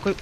これ